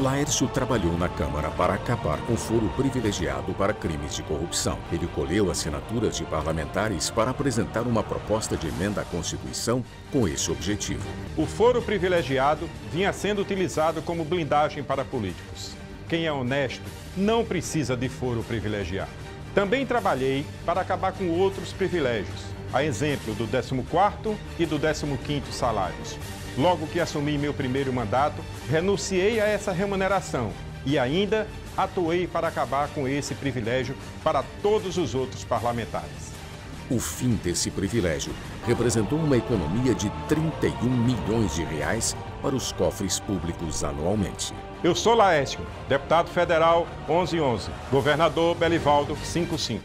Laércio trabalhou na Câmara para acabar com o foro privilegiado para crimes de corrupção. Ele colheu assinaturas de parlamentares para apresentar uma proposta de emenda à Constituição com esse objetivo. O foro privilegiado vinha sendo utilizado como blindagem para políticos. Quem é honesto não precisa de foro privilegiado. Também trabalhei para acabar com outros privilégios, a exemplo do 14º e do 15º salários. Logo que assumi meu primeiro mandato, renunciei a essa remuneração e ainda atuei para acabar com esse privilégio para todos os outros parlamentares. O fim desse privilégio representou uma economia de 31 milhões de reais para os cofres públicos anualmente. Eu sou Laércio, deputado federal 1111, governador Belivaldo 55.